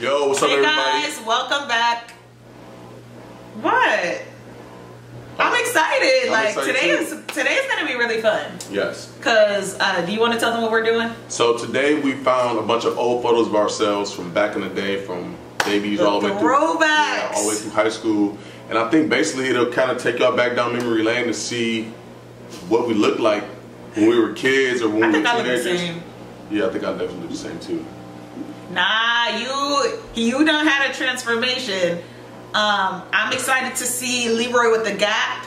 Yo, what's up, Hey everybody? guys, welcome back. What? I'm excited. I'm like excited today too. is today's gonna be really fun. Yes. Cause uh, do you want to tell them what we're doing? So today we found a bunch of old photos of ourselves from back in the day, from babies The all the way through, yeah, all the way through high school. And I think basically it'll kind of take y'all back down memory lane to see what we looked like when we were kids or when I we were I look the teenagers. same. Yeah, I think I definitely look the same too. Nah, you you done had a transformation. Um, I'm excited to see Leroy with the Gap.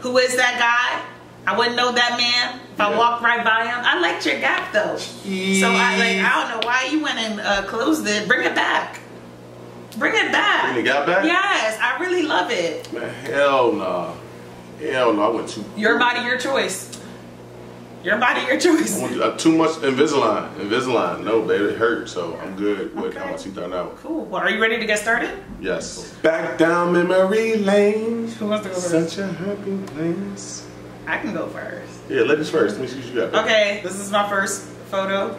Who is that guy? I wouldn't know that man if I walked right by him. I liked your Gap though. So I like I don't know why you went and uh, closed it. Bring it back. Bring it back. Bring the Gap back? Yes, I really love it. Man, hell nah. Hell no, I went too. Your body, your choice. Your body, your I choice. went uh, too much Invisalign. Invisalign, no, baby, it hurt. So I'm good with Okay. how my teeth are now. Cool. Well, are you ready to get started? Yes. Back down memory lane. Who wants to go first? Such a happy place. I can go first. Yeah, ladies first. Let me see what you got. Okay, this is my first photo.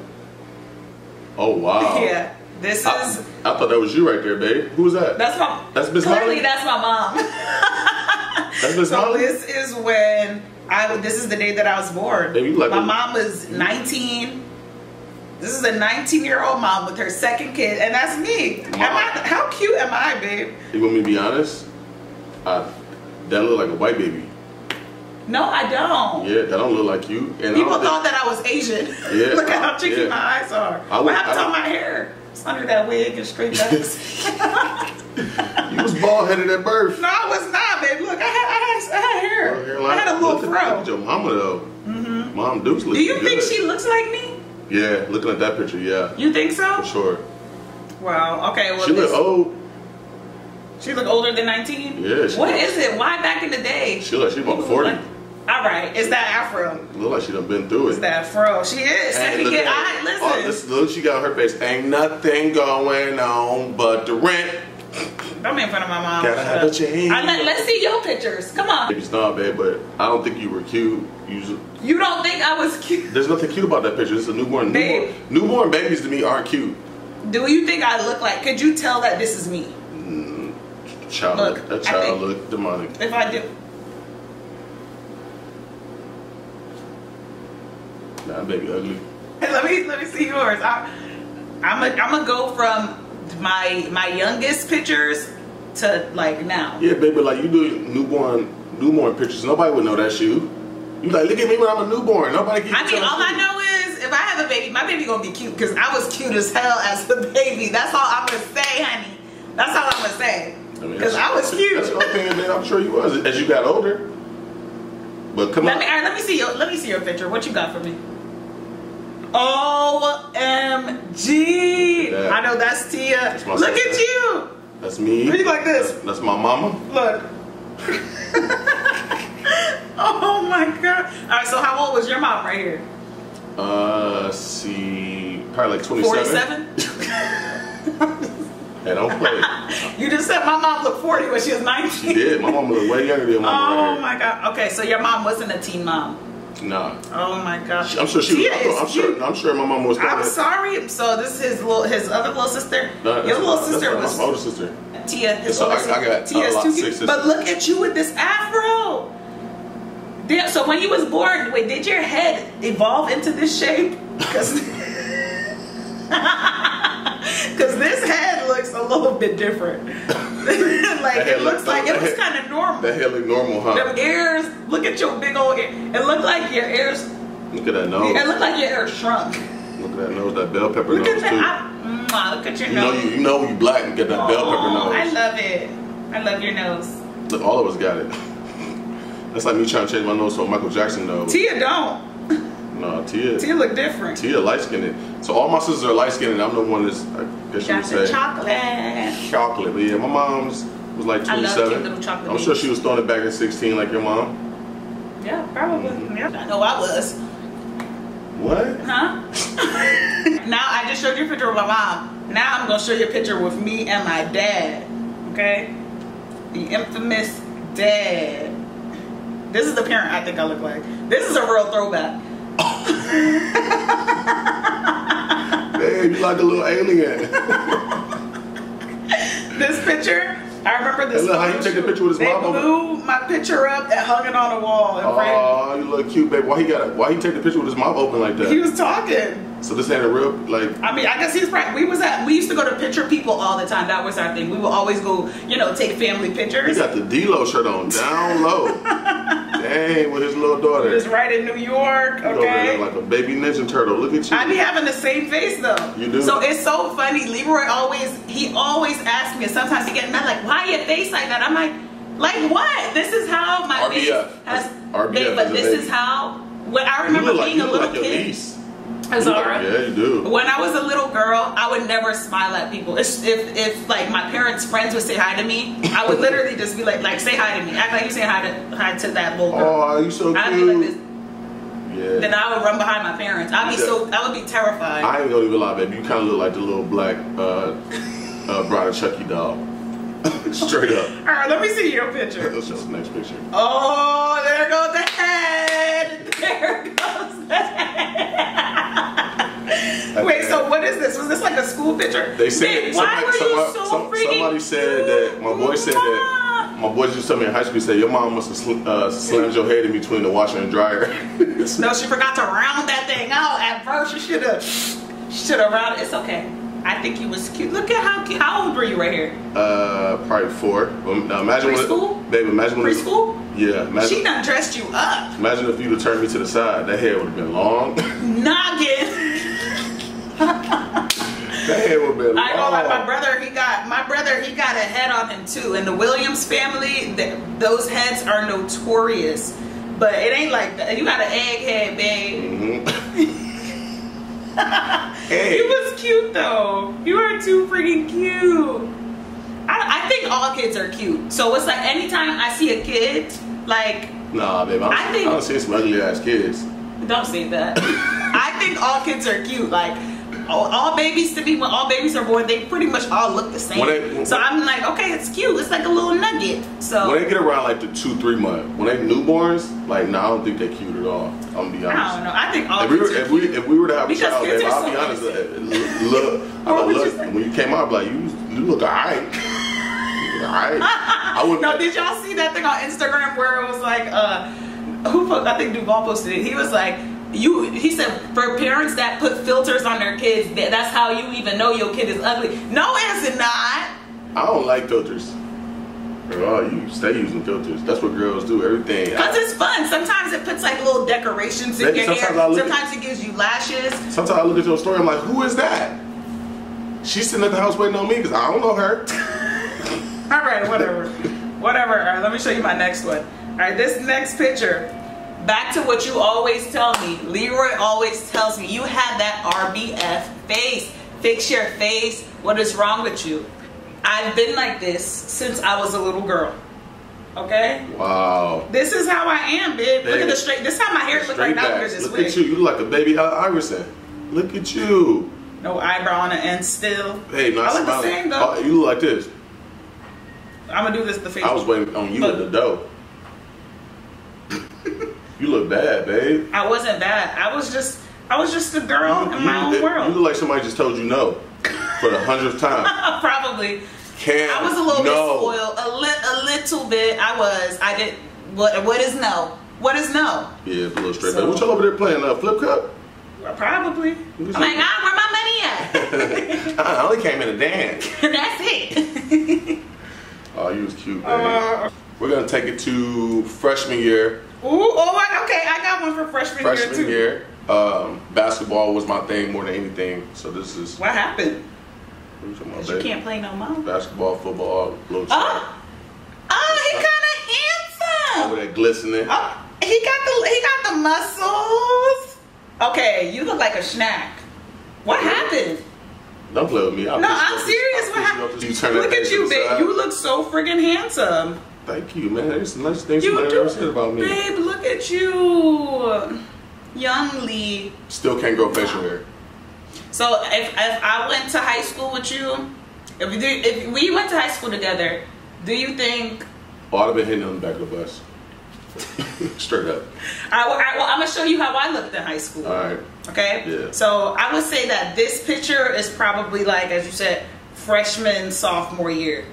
Oh wow. Yeah, this is I, I thought that was you right there, babe. Who was that? that's my That's Miss clearly Holly? that's my mom. That's Miss so Holly. this is when I this is the day that I was born. Baby, you like my mom was 19. This is a 19 year old mom with her second kid, and that's me. Am I? How cute am I, babe? You want me to be honest? I, that look like a white baby. No, I don't. Yeah, that don't look like you. And People thought that I was Asian. Yeah, Look at how cheeky yeah. my eyes are. I would- what happened I to my hair? It's under that wig and straight think you was bald headed at birth. no, I was not, baby. Look, I had, I had, I had hair. Well, hairline- I had a little look at- Look at fro. your mama though. Mm-hmm. Mom Dukes look Do you good. think she looks like me? Yeah, looking at that picture, yeah, You think so? for sure. Wow. Okay. Well, She this, look old. she look older than 19. Yeah, she What look- is it? Why back in the day? She look like she about forty. like- all right, it's that afro. Look like she done been through it. It's that fro. She is. Hey, Second look kid. at I listen. Oh, listen, look, she got on her face. Ain't nothing going on but the rent. Don't make fun of my mom. Gotta Shut have up. a change. I let, let's see your pictures. Come on. Maybe it's not bad, but I don't think you were cute. You, You don't think I was cute? there's nothing cute about that picture. It's a newborn. Babe. Newborn, newborn babies to me aren't cute. Do you think I look like? Could you tell that this is me? Mm, child, Look, look, that child think- look demonic. If I do, Nah, baby, ugly. Hey, let me let me see yours. I, I'm a, I'm gonna go from my my youngest pictures to like now. Yeah, baby, like you do newborn newborn pictures. Nobody would know that's you. You like, look at me when I'm a newborn. Nobody can. I mean, all I know is if I have a baby, my baby gonna be cute because I was cute as hell as a baby. That's all I'm gonna say, honey. That's all I'm gonna say. I mean, Because I was cute. That's your opinion, man. I'm sure you was as you got older. But come Let on. me all right, let me see your let me see your picture. What you got for me? OMG! I know that's Tia. That's my Look sister. at you. That's me. Read like this. That's, that's my mama. Look. oh my god. Alright, so how old was your mom right here? Uh, see, probably like 27. 47? Hey, don't play. You just said my mom looked 40 when she was 19. She did. My mom look way younger than mama Oh right my god. Okay, so your mom wasn't a teen mom. Nah. Oh my gosh. I'm sure she Tia was. I'm, I'm sure. I'm sure my mom was. I'm sorry. So this is his little, his other little sister. Nah, Your little my- sister was my older sister. Tia. His So I- older I got, sister. Tia's too cute. But look at you with this afro. Damn, so when you was born, wait, did your head evolve into this shape? Because this head looks a little bit different. like it looks look- like it looks kind of normal. That hair look normal, huh? Them ears, look at your big old ear. It looked like your ears. Look at that nose. It looked like your ears shrunk. Look at that nose. That bell pepper Look nose at too. that. I, mwah, look at your You know, nose. you, you know you black and get that bell pepper Oh, I love it. I love your nose. Look, all of us got it. That's like me trying to change my nose to a Michael Jackson nose. Tia don't. No, Tia. Tia look different. Tia light skinned. So all my sisters are light skinned. And I'm the one that's I guess you would say chocolate. chocolate. But yeah, my mom's was like I love 27. chocolate I'm sure she was throwing it back at 16 like your mom. Yeah, probably. Mm-hmm. Yeah. I know I was. What? Huh? now I just showed you a picture of my mom. Now I'm gonna show you a picture with me and my dad. Okay? The infamous dad. This is the parent I think I look like. This is a real throwback. Babe, you like a little alien. This picture. I remember this. Look, how you take the picture with his they mom over- blew my picture up and hung it on the wall. Oh, you look cute, babe. Why he got? Why he take the picture with his mouth open like that? He was talking. So this ain't a real like. I mean, I guess he's right. We was at. We used to go to picture people all the time. That was our thing. We would always go, you know, take family pictures. He got the D-Lo shirt on down low. Dang, with his little daughter. It was right in New York. He's over there Okay. like a baby ninja turtle. Look at you. I be having the same face though. You do? So it's so funny. Leroy always he always asks me, and sometimes he gets mad like, "Why your face like that?" I'm like, "Like what? This is how my RBF. face has." RBF Babe, but this baby. is how. When I remember like being a little like kid. Azara. Yeah, you do. When I was a little girl, I would never smile at people. If, if, if like my parents' friends would say hi to me, I would literally just be like, like say hi to me, act like you say hi to hi to that little girl. Oh, you so I'd be like cute. this. Then I would run behind my parents. I'd be Yeah. so I would be terrified. I ain't gonna even lie, baby. You kind of look like the little black uh, uh, Bride of Chucky doll. Straight up. All right, let me see your picture. Let's show the next picture. Oh, there goes the head. There goes the head. Wait, so what is this? Was this like a school picture? They said Babe, why were somebody, you so some- somebody said that my boy said that my boy just told me in high school he said your mom must have sl- uh, slammed your head in between the washer and dryer. No, she forgot to round that thing out at first. She should have. she Should have rounded. It's okay. I think you was cute. Look at how cute. How old were you right here? uh, probably four. Now imagine Preschool? When, baby, imagine when Preschool? Yeah, imagine. She done dressed you up. Imagine if you'd have turned me to the side. That hair would have been long. Noggin. That would been long. I know, like my brother, he got my brother, he got a head on him too. And the Williams family, th those heads are notorious. But it ain't like that. You got an egghead, babe. Mhm. hey. You was cute though. You are too freaking cute. I, I think all kids are cute. So it's like anytime I see a kid, like Nah, babe. I, I don't, think- I don't see some ugly ass kids. Don't say that. I think all kids are cute. Like all, all babies to be when all babies are born, they pretty much all look the same. They- so I'm like, okay, it's cute. It's like a little nugget. So When they get around like the two, three month, when they newborns, like, nah, I don't think they're cute at all. I'm gonna be honest. I don't know. I think all If we, were, if we if we were to have a child, babe, I'll be honest. Look, I would you look say? when you came out, I'd like you, you look alright. You alright. I would. no, did y'all see that thing on Instagram where it was like, uh, who? I think Duval posted it. He was like, you. He said for parents that put filters on their kids, that, that's how you even know your kid is ugly. No, it's not. I don't like filters. Girl, you stay using filters. That's what girls do. Everything. Cause it's fun. Sometimes it puts like little decorations in your sometimes hair. I look at- Sometimes it gives you lashes. Sometimes I look at your story, I'm like, who is that? She's sitting at the house waiting on me because I don't know her. All right, whatever, whatever. All right, let me show you my next one. All right, this next picture. Back to what you always tell me. Leroy always tells me you have that RBF face. Fix your face. What is wrong with you? I've been like this since I was a little girl. Okay? Wow. This is how I am, babe. Look at the straight. This is how my hair looks Straight now under backs. this Look wig. at you. You look like a baby Iverson. Look at you. No eyebrow on the end still. Hey, not I look the same though. Oh, you look like this. I'm gonna do this the face. I was waiting on you Look. with the dough. You look bad, babe. I wasn't bad. I was just I was just a girl in my own you, world. You look like somebody just told you no for the hundredth time. Probably. Kam, I was a little no. bit spoiled. A, li- a little bit. I was. I did. What? What is no? What is no? Yeah, a little straight. So- back. What y'all over there playing? Uh, flip cup? Probably. I'm like, where my money at? I only came in to dance. That's it. Oh, you was cute, babe. Uh, We're gonna take it to freshman year. ooh, oh, I- okay. I got one for freshman, Freshman year too. year, um, basketball was my thing more than anything. So this is What happened? what you talking about, 'Cause you babe? can't play no more. basketball, football, little Oh, oh, he kind of handsome. over there glistening. Oh, he got the he got the muscles. Okay, you look like a snack. What happened? Don't play with me. I'll No, I'm serious. What happened? You Look at you, babe. You look so friggin' handsome. Thank you, man. There's some nice things You somebody ever said about me. babe. Look at you, young Lee. Still can't grow facial hair. So if if I went to high school with you, if we did, if we went to high school together, do you think? Oh, I'd have been hitting on the back of the bus. Straight up. I, I, well, I'm gonna show you how I looked in high school. All right. Okay. Yeah. So I would say that this picture is probably like, as you said, freshman sophomore year.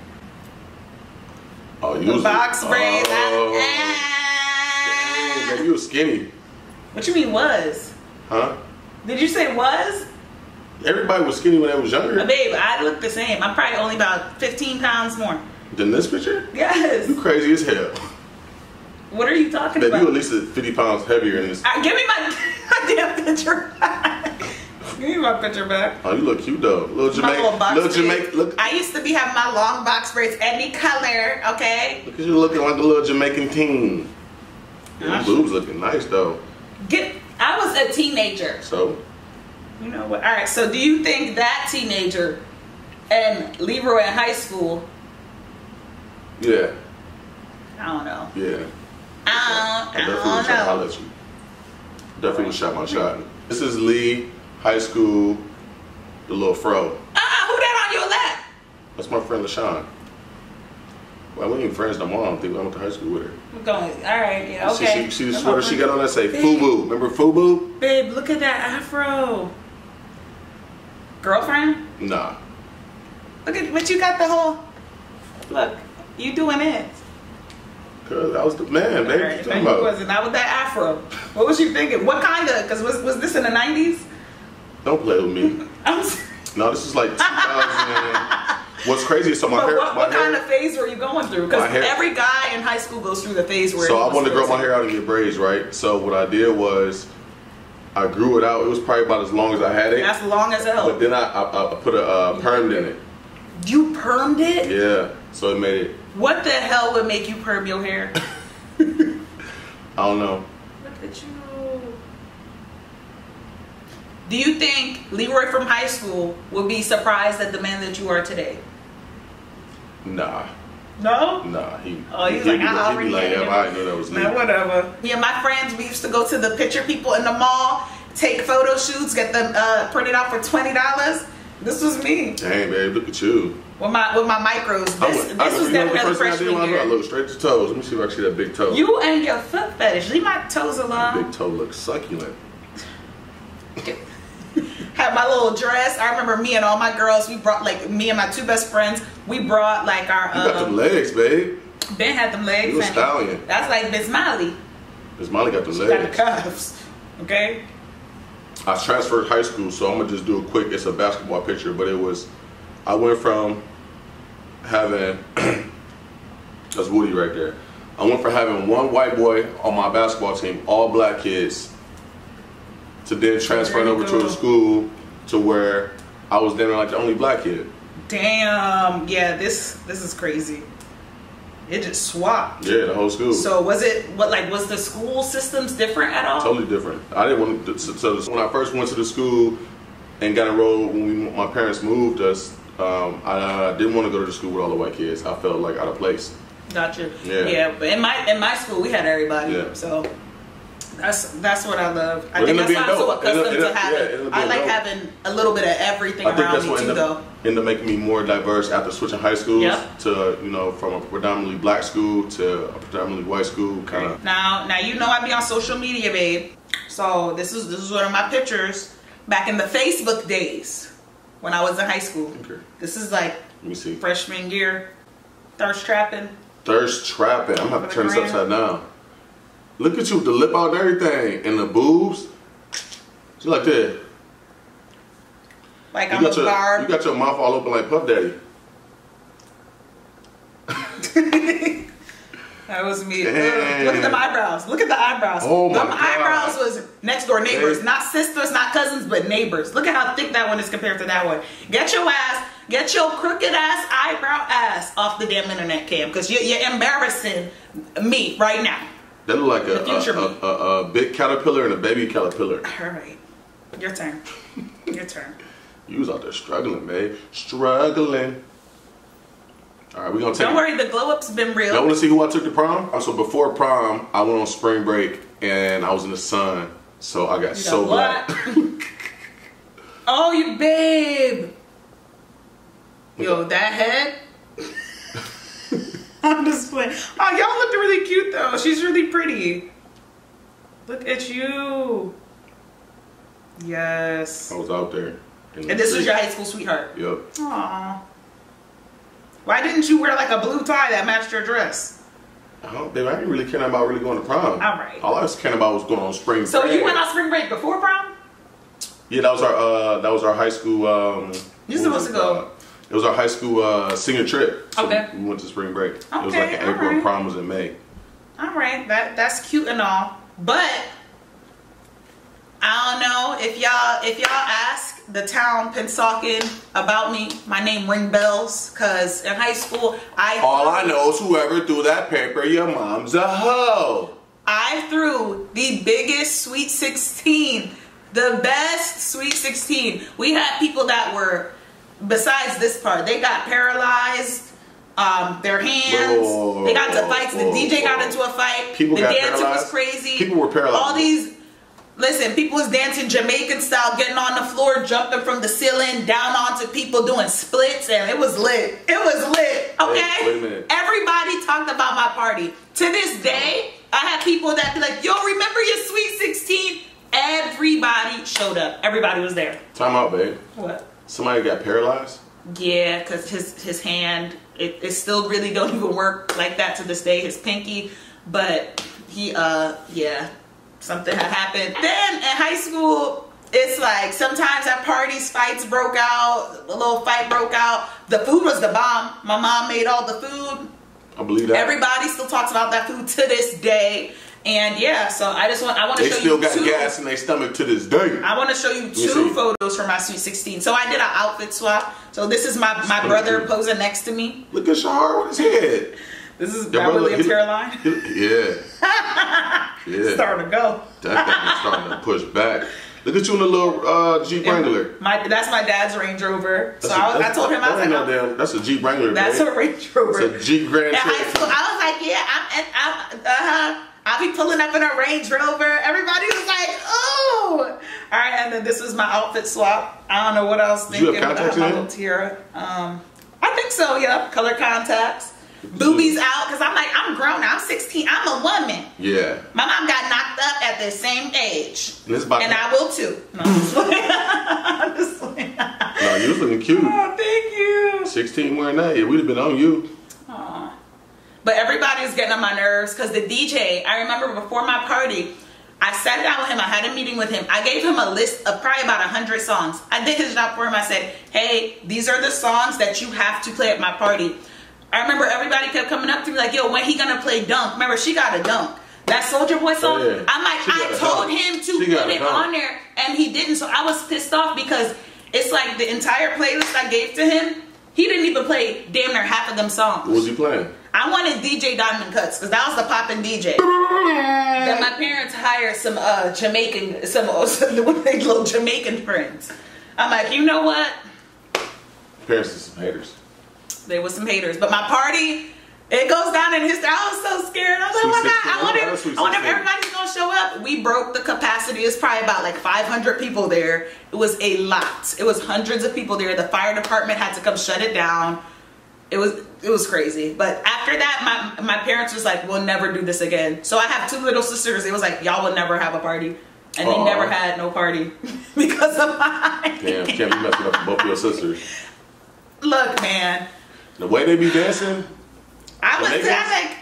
Oh, you The was box braids. Oh, I- dang, baby, you was skinny, What you mean was? huh? Did you say was? Everybody was skinny when I was Uh, younger. babe, I look the same. I'm probably only about 15 pounds more. Than this picture? Yes. You crazy as hell. What are you talking Baby, about? you at least 50 pounds heavier than this. Ah, give me my, my damn picture back. give me my picture back. Oh, you look cute though. Little My little Jamaican. box Little. Jamaican. Look, I used to be having my long box braids any color, okay? look at you looking like a little Jamaican teen. Your Gosh. boobs looking nice though. Get I was a teenager. So, You know what? All right, so do you think that teenager and Leroy in high school, yeah, I don't know. yeah. I I don't, definitely I was trying don't holler know. at you. Definitely shot my shot. This is Lee, high school, the little fro. Uh-uh, who that on your lap? That's my friend LaShawn. Well, we ain't even friends no more. I don't think I went to high school with her. I'm going, all right, yeah, okay. see, see the sweater she got on that say Babe. FUBU. Remember FUBU? Babe, look at that afro. Girlfriend? Nah. Look at what you got the whole. Look, you doing it. Cause I was the man, baby. What you you wasn't. Not with that afro. What was you thinking? What kind of? Because was, was this in the 90s? Don't play with me. I'm No, this is like 2000. What's crazy is so my but hair. what, my what hair kind of phase were you going through? Because every guy in high school goes through the phase where. So I wanted to grow my hair out and get braids, right? So what I did was, I grew it out. It was probably about as long as I had it. That's long as hell. But then I, I, I put a uh, permed in it. you permed it? Yeah. So it made it. What the hell would make you perm your hair? I don't know. Look at you. Do you think Leroy from high school would be surprised at the man that you are today? Nah. No? Nah. He. Oh, he's he'd like, be I he'd already be like, had yeah, him. I didn't know that was me. Man, whatever. Me and my friends, we used to go to the picture people in the mall, take photo shoots, get them uh, printed out for twenty dollars. This was me Dang, babe, look at you. with my with my micros. This, I went, this I, was you know the definitely first thing I did I, I year. looked straight to toes. Let me see if I can see that big toe. You and your foot fetish. Leave my toes alone. Big toe looks succulent. Had my little dress. I remember me and all my girls. We brought like me and my two best friends. We brought like our. You got them Um, legs, babe. ben had them legs. You a stallion. That's like Miss Molly. Miss Molly got them She got the legs. cuffs. Okay. I transferred high school, so I'm gonna just do a quick. It's a basketball picture, but it was. I went from having. that's Woody right there. I went from having one white boy on my basketball team, all black kids, to then transferring over to a school to where I was then like the only black kid. Damn. Yeah. This this is crazy. It just swapped. Yeah, the whole school. So was it what like was the school systems different at all? Totally different. I didn't want to. So so when I first went to the school and got enrolled, when we, my parents moved us, um, I, I didn't want to go to the school with all the white kids. I felt like out of place. Gotcha. Yeah. Yeah, but in my in my school we had everybody. Yeah. So that's that's what I love. I think that's why I'm so accustomed Ended up- to having. yeah, I like dope. having a little bit of everything I think around that's me what too, ended though. ended up making me more diverse after switching high schools Yep. to you know from a predominantly black school to a predominantly white school kind of. Now, now you know I be on social media, babe. So this is this is one of my pictures back in the Facebook days when I was in high school. Okay. This is like Let me see. freshman year, thirst trapping. Thirst trapping. I'm gonna have to turn this upside down. Look at you, with the lip out and everything, and the boobs. You like that? Like You I'm a got, your, barb. you got your mouth all open like Puff Daddy. That was me. Look at them eyebrows. Look at the eyebrows. Oh my them God. eyebrows was next door neighbors, not sisters, not cousins, but neighbors. Look at how thick that one is compared to that one. Get your ass, get your crooked ass eyebrow ass off the damn internet cam, because you're, you're embarrassing me right now. That look like a, a, a, a, big caterpillar and a baby caterpillar. All right, your turn. Your turn. You was out there struggling, babe. Struggling. All right, we're gonna take. Don't worry, the glow up's been Y'all real. want to see who I took to prom? Uh, So before prom, I went on spring break and I was in the sun, so I got You so black. oh, you babe. Yo, that head. Just playing. Oh, y'all looked really cute though. She's really pretty. Look at you. Yes. I was out there. the And this was your high school sweetheart. Yep. Aww. Why didn't you wear like a blue tie that matched your dress? I don't, baby, I didn't really care about really going to prom. All right. All I was caring about was going on spring So break. So you went on spring break before prom? Yeah, that was our uh, that was our high school. Um, You're supposed to go. It was our high school uh, senior trip. So Okay. We went to spring break. it was like in April. alright. and Prom was in May. All right, that that's cute and all, but I don't know if y'all if y'all ask the town Pennsauken about me, my name ring bells because in high school I All I know is whoever threw that paper, your mom's a hoe. I threw the biggest Sweet 16, the best Sweet 16. We had people that were, besides this part, they got paralyzed, um, their hands. Whoa, they got into whoa, fights. whoa, the DJ got into a fight. People the got dancing was crazy. People were paralyzed. All these. Listen, people was dancing Jamaican style, getting on the floor, jumping from the ceiling down onto people doing splits, and it was lit. It was lit. Okay. wait a minute. Everybody talked about my party. To this day, I have people that be like, "Yo, remember your Sweet 16?" Everybody showed up. Everybody was there. Time out, babe. What? Somebody got paralyzed. Yeah, cause his his hand it, it still really don't even work like that to this day. His pinky, but he uh yeah something had happened. Then in high school, it's like sometimes at parties fights broke out. A little fight broke out. The food was the bomb. My mom made all the food. I believe that. Everybody still talks about that food to this day. And yeah, so I just want I want to they show still you got two. gas in their stomach to this day. I want to show you two photos from my Sweet 16. So I did an outfit swap. So this is my my brother posing next to me. Look at Shahar with his head. This is Your Brad brother- he- hairline. Yeah. yeah. Starting to go. That thing is starting to push back. Look at you in the little uh, Jeep Wrangler. My that's my dad's Range Rover. So That's a- I, was, I told him I was like, no damn, that's a Jeep Wrangler. that's babe. a Range Rover. It's a Jeep Grand Cherokee. school, I was like, yeah, I'm, and I'm, uh huh. I'll be pulling up in a Range Rover. Everybody was like, oh. All right, and then this is my outfit swap. I don't know what I was Did you thinking. have I contacts my little tiara. Um, I think so. yeah. color contacts. Boobies out because I'm like I'm grown. now. I'm 16. I'm a woman. Yeah. My mom got knocked up at the same age, And it's about and I will too. No, I'm just playing. I'm just playing. No, you was looking cute. Oh, thank you. 16 wearing that, yeah, we'd have been on you. Aw. But everybody was getting on my nerves because the DJ, I remember before my party, I sat down with him. I had a meeting with him. I gave him a list of probably about 100 songs. I did his job for him. I said, hey, these are the songs that you have to play at my party. I remember everybody kept coming up to me like, yo, when he gonna play Dunk? Remember, she got a dunk. That Soulja Boy song, Oh, yeah. I'm like, She got told dunk. him to She put it dunk. on there, and he didn't. So I was pissed off because it's like the entire playlist I gave to him, he didn't even play damn near half of them songs. What was you playing? I wanted DJ Diamond Cuts because that was the poppin' DJ. then my parents hired some uh, Jamaican, some, some of their little Jamaican friends. I'm like, you know what? Parents are some haters. There were some haters, but my party, it goes down in history. I was so scared. I was like, oh my god, I wonder, That was Sweet I wonder if everybody's gonna show up. We broke the capacity. It's probably about like 500 people there. It was a lot. It was hundreds of people there. The fire department had to come shut it down. It was it was crazy. But after that, my my parents was like, we'll never do this again. So I have two little sisters. It was like, y'all will never have a party. And they never had no party because of mine. Damn, Kim, you messed up both your sisters. Look, man. The way they be dancing, I was I like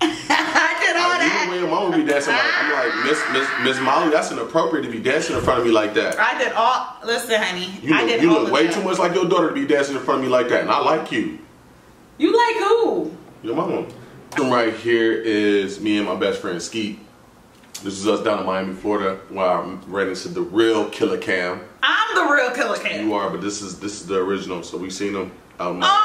I did all even that. when your mama be dancing, like, I'm like, Miss Miss Miss Molly, that's inappropriate to be dancing in front of me like that. I did all. Listen, honey. You I look, did you look way that. too much like your daughter to be dancing in front of me like that, and I like you. You like who? Your mama. This Right here is me and my best friend Skeet. This is us down in Miami, Florida, where I'm ran into the real Killer Cam. I'm the real killer cam. You are, but this is this is the original. So we seen him out in Miami.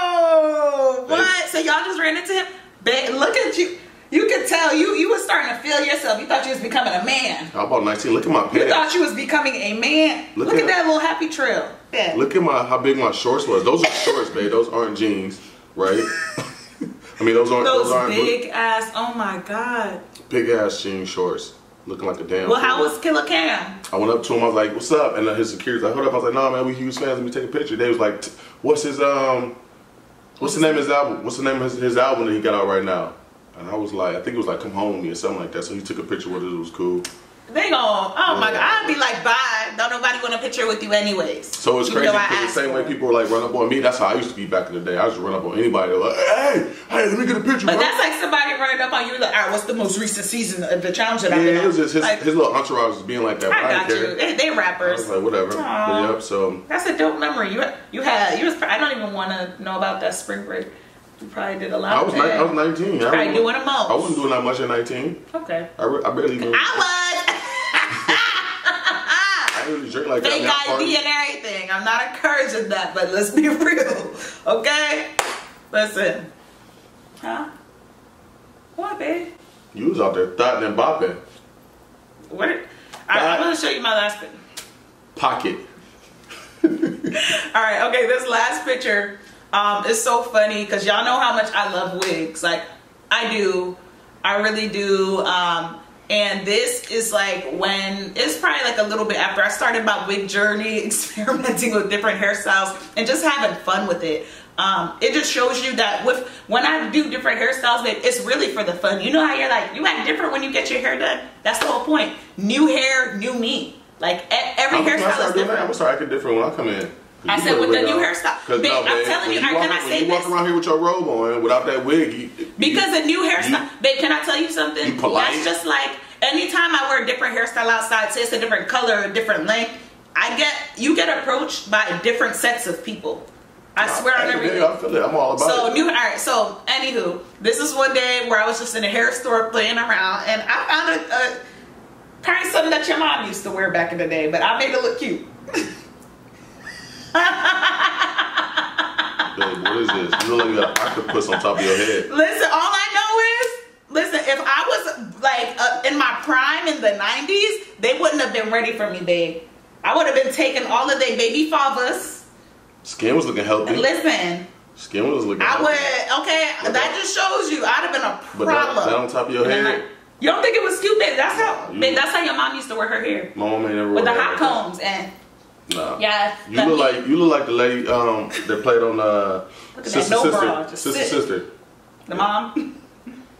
Oh, what? So y'all just ran into him? Ba- look at you. You could tell you you was starting to feel yourself. You thought you was becoming a man. How about 19? Look at my You thought you was becoming a man. Look Look, at- at, that little happy trail. Yeah. Look at my how big my shorts was. Those are shorts, babe. Those aren't jeans, right? I mean, those aren't those, those aren't big ass. Oh my god. big ass jean shorts, looking like a damn. Well, how was Killer Cam? I went up to him. I was like, "What's up?" And then his security was like, "Hold up." I was like, "Nah, man, we huge fans. Let me take a picture." They was like, "What's his um, what's the name of his album? What's the name of his, his album that he got out right now?" And I was like, I think it was like "Come Home with Me" or something like that. So he took a picture with it. It was cool. They gon' oh my god, I'd be like, bye. Don't nobody want a picture with you anyways. So it's crazy because the same way people were like run up on me, that's how I used to be back in the day. I used to run up on anybody like, hey, hey, let me get a picture. But bro. that's like somebody running up on you like, all right, what's the most recent season of the challenge that I've been yeah, on? it was just his, Like, his little entourage was being like that. I, I got didn't you. care. They, they I rappers. was like, whatever. But yep, so That's a dope memory. You you had you was. I don't even want to know about that spring break. You probably did a lot. I of was I was 19. I, Probably doing the most. I wasn't doing that much at 19. Okay. I, re- I barely even. I was. I really drink like that. Fake I mean, I ID and everything. I'm not encouraging that, but let's be real, okay? Listen, huh? What, babe? You was out there thotting and bopping. What? All right, I'm gonna show you my last picture. Pocket. All right, okay, this last picture um, is so funny because y'all know how much I love wigs. Like, I do. I really do. Um, and this is like when it's probably like a little bit after I started my wig journey, experimenting with different hairstyles and just having fun with it. Um, it just shows you that with when I do different hairstyles, babe, it's really for the fun. You know how you're like you act different when you get your hair done. That's the whole point. New hair, new me. Like every I'm hairstyle is that. I'm different. gonna start acting different when I come in. I said with the new hairstyle. Babe, no, I'm telling you, I- walk, can I say you walk this? around here with your robe on without that wig, you, Because a new hairstyle, You- babe, can I tell you something? You polite? That's just like anytime I wear a different hairstyle outside, say it's a different color, a different length, I get you get approached by different sets of people. I swear on Hey, everything. I feel it. I'm all about So it. new, all right. So anywho, this is one day where I was just in a hair store playing around, and I found a, a probably something that your mom used to wear back in the day, but I made it look cute. Babe, what is this? You look like you got an octopus on top of your head. Listen, all I know is, listen, if I was like uh, in my prime in the 90s, they wouldn't have been ready for me, babe. I would have been taking all of their baby fathers. Skin was looking healthy. Listen, Skin was looking I healthy. would, okay, But that that- just shows you I'd have been a problem. But that, that on top of your head, like, you don't think it was cute, babe? That's how, You- babe, that's how your mom used to wear her hair. my mom ain't never With the hot combs and. Nah. yeah. You look me- like you look like the lady um that played on uh Look at that, Sister no Sister bra, Sister sit. Sister. The mom.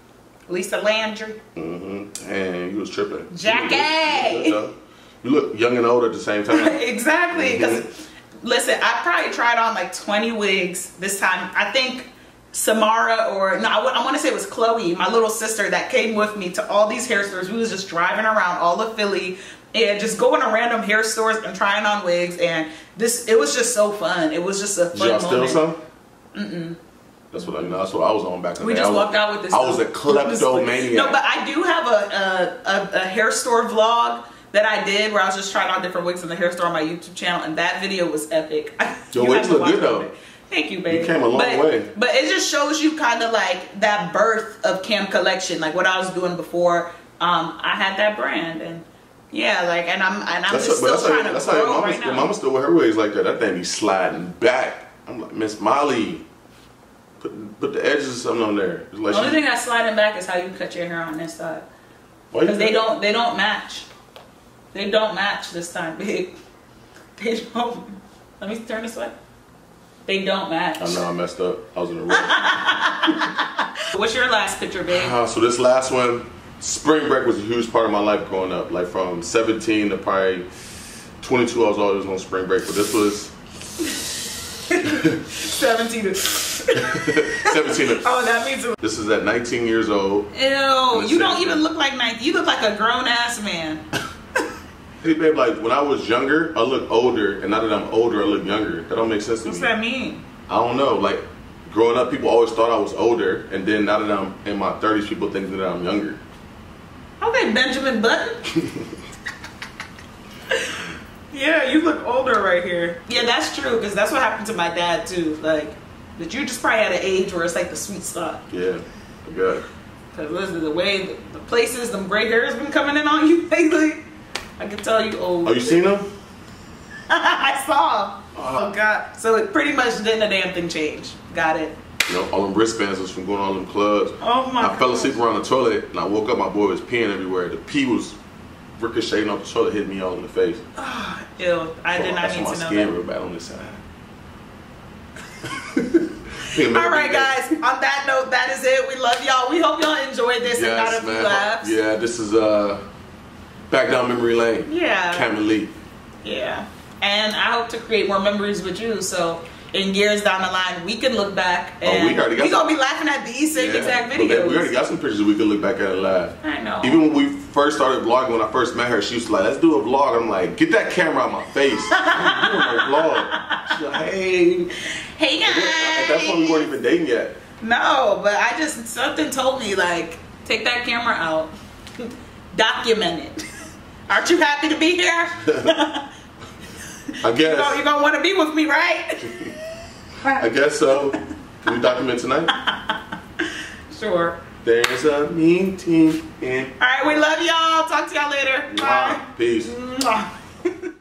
Lisa Landry. Mm-hmm. And you was tripping. Jackie! You look, you look young and old at the same time. exactly. Because Mm-hmm. Listen, I probably tried on like 20 wigs this time. I think Samara or no, I want to say it was Chloe, my little sister, that came with me to all these hair stores. We was just driving around all of Philly and just going to random hair stores and trying on wigs. And this, it was just so fun. It was just a Did fun y'all steal some? Mm-mm. That's what I know. That's what I was on back then. We day. just I was- walked out with this. I was a kleptomaniac. No, but I do have a a, a a hair store vlog that I did where I was just trying on different wigs in the hair store on my YouTube channel, and that video was epic. Your You wigs look good, though. Thank you, baby. You came a long but, way. But it just shows you kind of like that birth of Kam Kollection, like what I was doing before. Um, I had that brand, and yeah, like, and I'm and I'm That's, just how, still that's, how, trying to that's how your grow right now. mama still wear her wigs like that. That thing be sliding back. I'm like, Miss Molly, put, put the edges of something on there. Like the only she- thing that's sliding back is how you cut your hair on this side. Because they don't they don't match. They don't match this time, big. They don't. Let me turn this way. They don't match. I know I messed up. I was in a rush. What's your last picture, babe? Uh, so this last one, spring break was a huge part of my life growing up. Like from 17 to probably 22, I was always on spring break. But this was 17. to- 17. to- Oh, that means. This is at 19 years old. Ew, you don't even look like 19. You look like a grown ass man. Hey babe, like when I was younger, I look older, and now that I'm older, I look younger. That don't make sense to What's me. that mean? I don't know. Like growing up, people always thought I was older, and then now that I'm in my 30s, people think that I'm younger. Okay, Benjamin Button. yeah, you look older right here. Yeah, that's true because that's what happened to my dad too. Like, but you just probably at an age where it's like the sweet spot. Yeah, I got it. Cause listen, the way the, the places, them gray hairs been coming in on you lately, I can tell you old. Oh, you seen them? I saw. Oh god. So it pretty much didn't a damn thing change. Got it. You know, all them wristbands was from going to all them clubs. Oh my I fell asleep around the toilet, and I woke up. My boy was peeing everywhere. The pee was ricocheting off the toilet, hitting me all in the face. Ew. I So did not need to my know skin that. real bad on this side. All right, guys. On that note, that is it. We love y'all. We hope y'all enjoyed this and got a few laughs. Yeah, this is uh, back down memory lane. Yeah. Can't believe. Yeah. And I hope to create more memories with you. So in years down the line, we can look back Oh, and we already got we gonna some- be laughing at these same exact But man, videos. We already got some pictures we could look back at and laugh. I know. Even when we first started vlogging, when I first met her, she was like, "Let's do a vlog." I'm like, "Get that camera out my face! I'm doing my vlog." She's like, "Hey." hey guys. At that point, we weren't even dating yet. No, but I just something told me like take that camera out, document it. Aren't you happy to be here? I guess. You're gonna want to be with me, right? I guess so. Can we document tonight? Sure. There's a meeting in. All right, we love y'all. Talk to y'all later. Bye. Peace. Mwah.